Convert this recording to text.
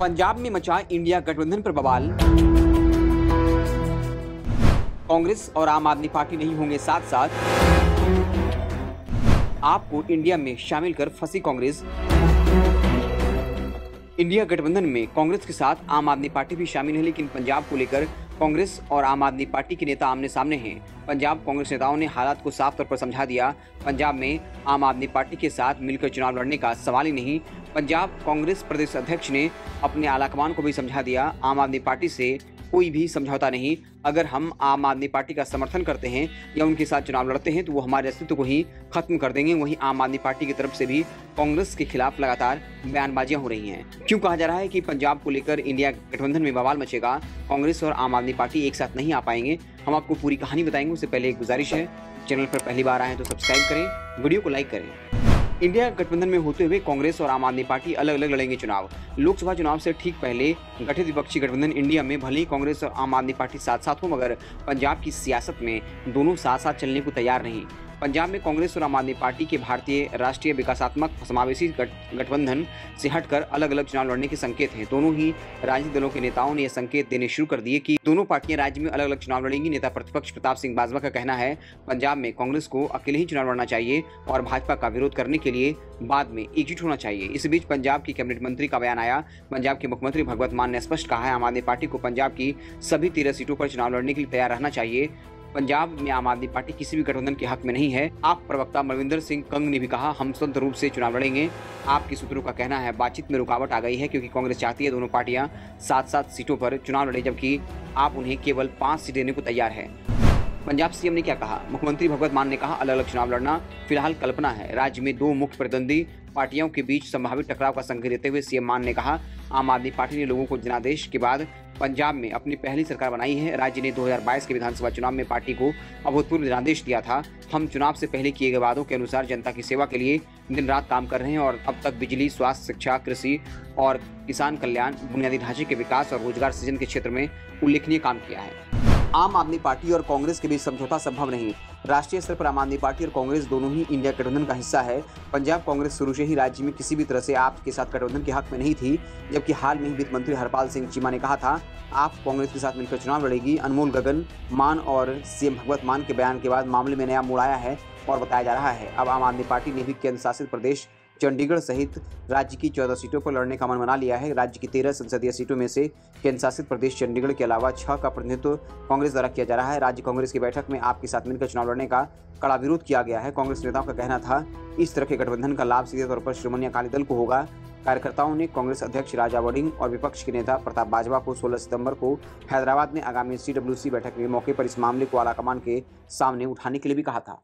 पंजाब में मचा इंडिया गठबंधन पर बवाल। कांग्रेस और आम आदमी पार्टी नहीं होंगे साथ साथ आपको इंडिया में शामिल कर फंसी कांग्रेस। इंडिया गठबंधन में कांग्रेस के साथ आम आदमी पार्टी भी शामिल है, लेकिन पंजाब को लेकर कांग्रेस और आम आदमी पार्टी के नेता आमने सामने हैं। पंजाब कांग्रेस नेताओं ने हालात को साफ़ तौर पर समझा दिया। पंजाब में आम आदमी पार्टी के साथ मिलकर चुनाव लड़ने का सवाल ही नहीं, पंजाब कांग्रेस प्रदेश अध्यक्ष ने अपने आलाकमान को भी समझा दिया। आम आदमी पार्टी से कोई भी समझौता नहीं। अगर हम आम आदमी पार्टी का समर्थन करते हैं या उनके साथ चुनाव लड़ते हैं तो वो हमारे अस्तित्व को ही खत्म कर देंगे। वहीं आम आदमी पार्टी की तरफ़ से भी कांग्रेस के खिलाफ लगातार बयानबाजियाँ हो रही हैं। क्यों कहा जा रहा है कि पंजाब को लेकर इंडिया गठबंधन में बवाल मचेगा? कांग्रेस और आम आदमी पार्टी एक साथ नहीं आ पाएँगे। हम आपको पूरी कहानी बताएँगे, उससे पहले एक गुजारिश है। चैनल पर पहली बार आए तो सब्सक्राइब करें, वीडियो को लाइक करें। इंडिया गठबंधन में होते हुए कांग्रेस और आम आदमी पार्टी अलग अलग लड़ेंगे चुनाव। लोकसभा चुनाव से ठीक पहले गठित विपक्षी गठबंधन इंडिया में भले ही कांग्रेस और आम आदमी पार्टी साथ साथ हो, मगर पंजाब की सियासत में दोनों साथ साथ चलने को तैयार नहीं। पंजाब में कांग्रेस और आम आदमी पार्टी के भारतीय राष्ट्रीय विकासात्मक समावेशी गठबंधन से हटकर अलग अलग चुनाव लड़ने के संकेत हैं। दोनों ही राजनीतिक दलों के नेताओं ने यह संकेत देने शुरू कर दिए कि दोनों पार्टियाँ राज्य में अलग अलग चुनाव लड़ेंगी। नेता प्रतिपक्ष प्रताप सिंह बाजवा का कहना है, पंजाब में कांग्रेस को अकेले ही चुनाव लड़ना चाहिए और भाजपा का विरोध करने के लिए बाद में एकजुट होना चाहिए। इस बीच पंजाब की कैबिनेट मंत्री का बयान आया। पंजाब के मुख्यमंत्री भगवत मान ने स्पष्ट कहा है, आम आदमी पार्टी को पंजाब की सभी तेरह सीटों पर चुनाव लड़ने के लिए तैयार रहना चाहिए। पंजाब में आम आदमी पार्टी किसी भी गठबंधन के हक में नहीं है। आप प्रवक्ता मलविंदर सिंह कंग ने भी कहा, हम स्वतंत्र रूप से चुनाव लड़ेंगे। आपके सूत्रों का कहना है, बातचीत में रुकावट आ गई है क्योंकि कांग्रेस चाहती है दोनों पार्टियाँ सात सात सीटों पर चुनाव लड़े, जबकि आप उन्हें केवल पाँच सीट देने को तैयार है। पंजाब सीएम ने क्या कहा? मुख्यमंत्री भगवत मान ने कहा अलग अलग चुनाव लड़ना फ़िलहाल कल्पना है। राज्य में दो मुख्य प्रतिद्वंदी पार्टियों के बीच संभावित टकराव का संकेत देते हुए सीएम मान ने कहा, आम आदमी पार्टी ने लोगों को जनादेश के बाद पंजाब में अपनी पहली सरकार बनाई है। राज्य ने 2022 के विधानसभा चुनाव में पार्टी को अभूतपूर्व जनादेश दिया था। हम चुनाव से पहले किए गए वादों के अनुसार जनता की सेवा के लिए दिन रात काम कर रहे हैं और अब तक बिजली, स्वास्थ्य, शिक्षा, कृषि और किसान कल्याण, बुनियादी ढांचे के विकास और रोज़गार सृजन के क्षेत्र में उल्लेखनीय काम किया है। आम आदमी पार्टी और कांग्रेस के बीच समझौता संभव नहीं। राष्ट्रीय स्तर पर आम आदमी पार्टी और कांग्रेस दोनों ही इंडिया गठबंधन का हिस्सा है। पंजाब कांग्रेस शुरू से ही राज्य में किसी भी तरह से आप के साथ गठबंधन के हक में नहीं थी, जबकि हाल में ही वित्त मंत्री हरपाल सिंह चीमा ने कहा था, आप कांग्रेस के साथ मिलकर चुनाव लड़ेगी। अनमोल गगन, मान और सीएम भगवत मान के बयान के बाद मामले में नया मोड़ आया है और बताया जा रहा है। अब आम आदमी पार्टी ने भी केंद्र शासित प्रदेश चंडीगढ़ सहित राज्य की चौदह सीटों पर लड़ने का मन बना लिया है। राज्य की तेरह संसदीय सीटों में से केंद्र शासित प्रदेश चंडीगढ़ के अलावा छह का प्रतिनिधित्व कांग्रेस द्वारा किया जा रहा है। राज्य कांग्रेस की बैठक में आपके साथ मिलकर चुनाव लड़ने का कड़ा विरोध किया गया है। कांग्रेस नेताओं का कहना था, इस तरह के गठबंधन का लाभ सीधे तौर पर श्रोमणी अकाली दल को होगा। कार्यकर्ताओं ने कांग्रेस अध्यक्ष राजा वडिंग और विपक्ष के नेता प्रताप बाजवा को 16 सितंबर को हैदराबाद में आगामी सीडब्ल्यूसी बैठक के मौके पर इस मामले को आलाकमान के सामने उठाने के लिए भी कहा था।